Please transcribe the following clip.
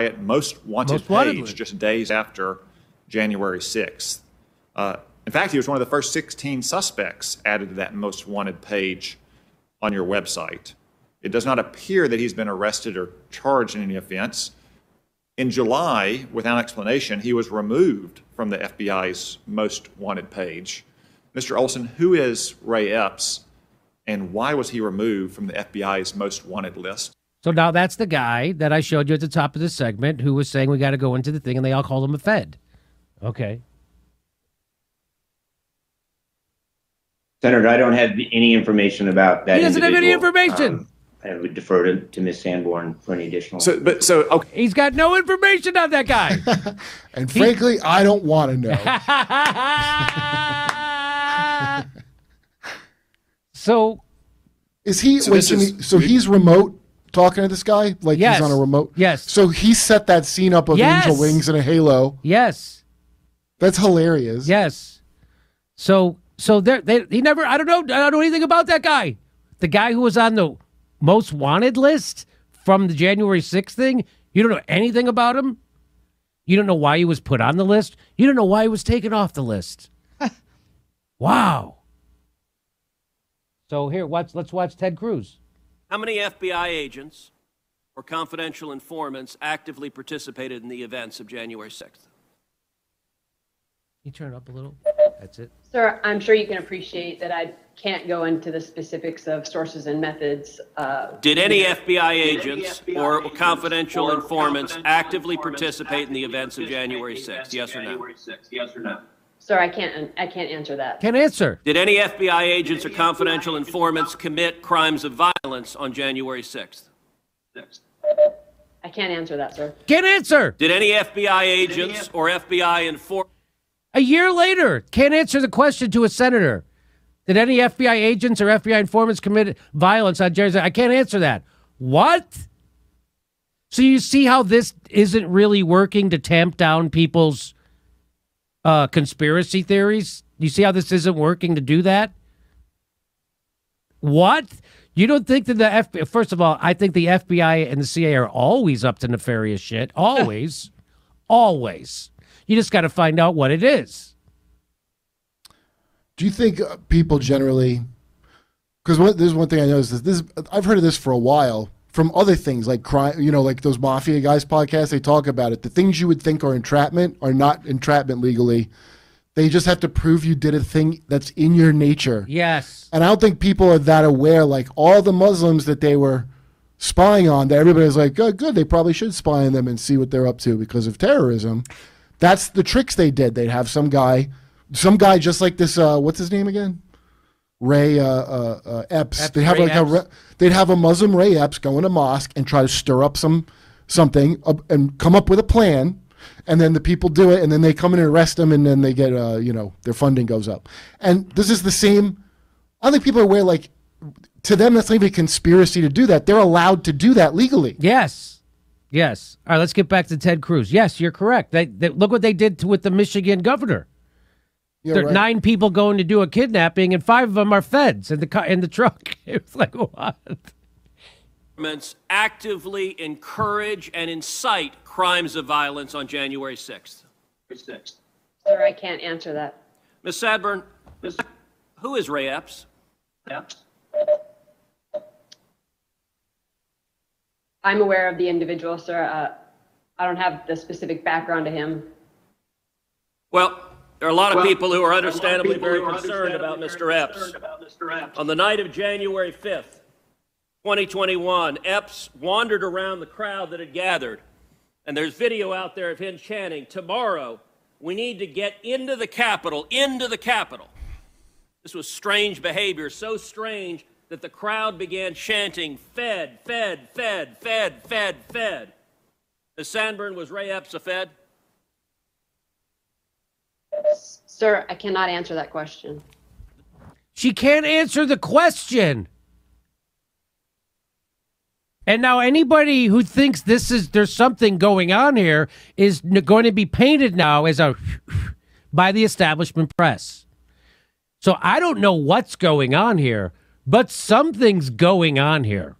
at most wanted Most page list. just days after January 6th. Uh, in fact, he was one of the first 16 suspects added to that most wanted page on your website. It does not appear that he's been arrested or charged in any offense. In July, without explanation, he was removed from the FBI's most wanted page. Mr. Olsen, who is Ray Epps and why was he removed from the FBI's most wanted list? So now that's the guy that I showed you at the top of the segment who was saying we got to go into the thing, and they all called him a Fed. Okay. Senator, I don't have any information about that. He doesn't have any information. Um, I would defer to, to Ms. Sanborn for any additional. So, but so okay. He's got no information on that guy. And frankly, I don't want to know. so Is he? So wait, this Jimmy, is- so he's remote talking to this guy, like Yes. he's on a remote. Yes. So he set that scene up of Yes. angel wings and a halo. yes, That's hilarious. yes. So so there they he never I don't know I don't know anything about that guy. The guy who was on the most wanted list from the January 6th thing, you don't know anything about him? You don't know why he was put on the list? You don't know why he was taken off the list. wow. So here, watch let's watch Ted Cruz. How many FBI agents or confidential informants actively participated in the events of January 6th? You turn it up a little. That's it. Sir, I'm sure you can appreciate that I can't go into the specifics of sources and methods. uh, Did any FBI agents or confidential informants actively participate in the events of January 6th? Yes or no? Sir, I can't, I can't answer that. Can't answer. Did any FBI agents or confidential informants commit crimes of violence on January 6th? I can't answer that, sir. Can't answer. Did any FBI agents or FBI informants A year later, can't answer the question to a senator. Did any FBI agents or FBI informants commit violence on January? I can't answer that. What? So you see how this isn't really working to tamp down people's uh, conspiracy theories? You see how this isn't working to do that? What? You don't think that the FBI, first of all, I think the FBI and the CIA are always up to nefarious shit. Always. always. You just got to find out what it is. Do you think uh, people generally? Because this is one thing I noticed. Is this I've heard of this for a while from other things like crime. You know, like those mafia guys podcasts. They talk about it. The things you would think are entrapment are not entrapment legally. They just have to prove you did a thing that's in your nature. Yes. And I don't think people are that aware. Like all the Muslims that they were spying on, that everybody's like, oh, good, they probably should spy on them and see what they're up to because of terrorism. That's the tricks they did. They'd have some guy, some guy just like this. Uh, what's his name again? Ray uh, uh, uh, Epps. Epps, They'd have Ray like a Epps. re- they'd have a Muslim Ray Epps go in a mosque and try to stir up some something uh, and come up with a plan. And then the people do it, and then they come in and arrest them, and then they get, uh, you know, their funding goes up. And this is the same. I think people are aware, like, to them, that's not even a conspiracy to do that. They're allowed to do that legally. Yes. Yes. All right, let's get back to Ted Cruz. Yes, you're correct. They, they, look what they did to, with the Michigan governor. Yeah, there are right. nine people going to do a kidnapping, and five of them are feds in the car, in the truck. It was like what? governments actively encourage and incite crimes of violence on January 6th? Sir, I can't answer that. Ms. Sanborn, who is Ray Epps? I'm aware of the individual, sir. Uh, I don't have the specific background to him. Well, there are a lot of people who are understandably very concerned about Mr. Epps. On the night of January 5th, 2021, Epps wandered around the crowd that had gathered, and there's video out there of him chanting, Tomorrow, we need to get into the Capitol, into the Capitol. This was strange behavior, so strange that the crowd began chanting, Fed, Fed, Fed, Fed, Fed, Fed. Ms. Sanborn, was Ray Epps a Fed? Sir, I cannot answer that question. She can't answer the question. And now anybody who thinks this is there's something going on here is going to be painted now as a by the establishment press. So I don't know what's going on here, but something's going on here.